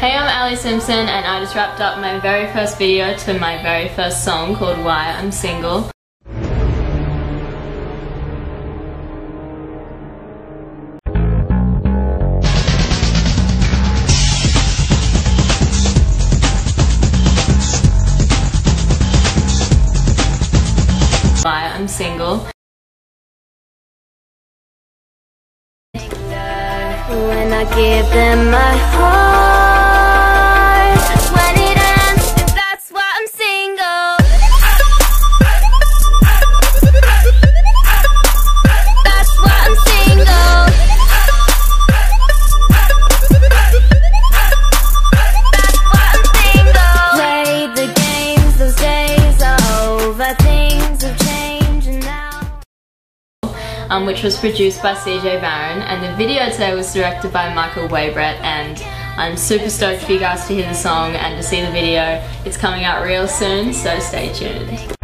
Hey, I'm Alli Simpson and I just wrapped up my very first video to my very first song called Why I'm Single. Why I'm single. When I give them my heart um, which was produced by CJ Barron, and the video today was directed by Michael Waybrett, and I'm super stoked for you guys to hear the song and to see the video. It's coming out real soon, so stay tuned.